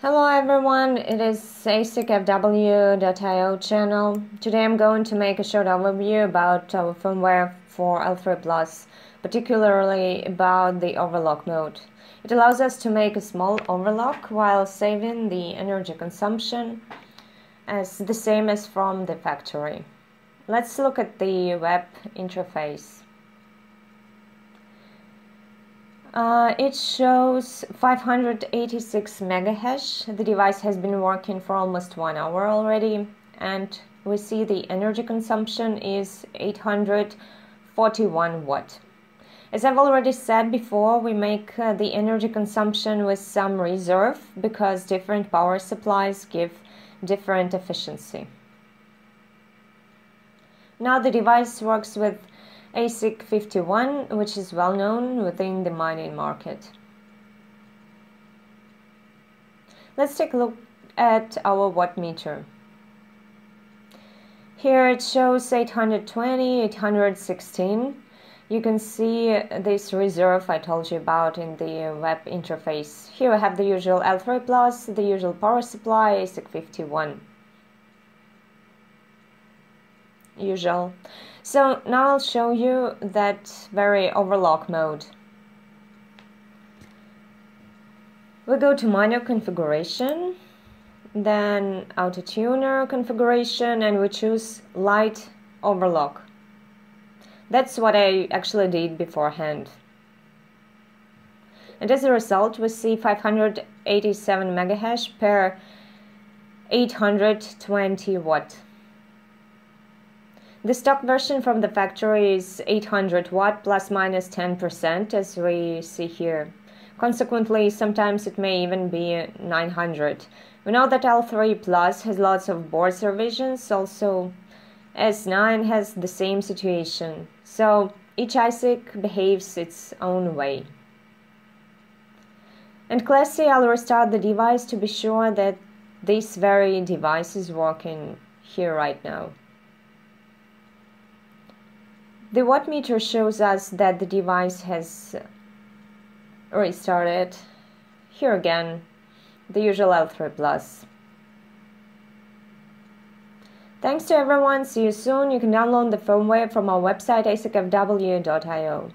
Hello everyone, it is ASICFW.io channel. Today I'm going to make a short overview about our firmware for L3 Plus, particularly about the overclock mode. It allows us to make a small overclock while saving the energy consumption as the same as from the factory. Let's look at the web interface. Uh, it shows 586 megahash. The device has been working for almost one hour already, and we see the energy consumption is 841 watt. As I've already said before, we make uh, the energy consumption with some reserve because different power supplies give different efficiency. Now the device works with ASIC 51, which is well known within the mining market. Let's take a look at our watt meter. Here it shows 820, 816. You can see this reserve I told you about in the web interface. Here I have the usual L3+, the usual power supply, ASIC51. Usual. So now I'll show you that very overclock mode. We go to miner configuration, then auto tuner configuration, and we choose light overclock. That's what I actually did beforehand. And as a result, we see 587 megahash per 820 watt. The stock version from the factory is 800 watt plus minus 10% as we see here. Consequently, sometimes it may even be 900. We know that L3 Plus has lots of boards revisions, also S9 has the same situation. So each ASIC behaves its own way. And Class C, I'll restart the device to be sure that this very device is working here right now. The watt meter shows us that the device has uh, restarted. Here again, the usual L3 Plus. Thanks to everyone, see you soon. You can download the firmware from our website asicfw.io.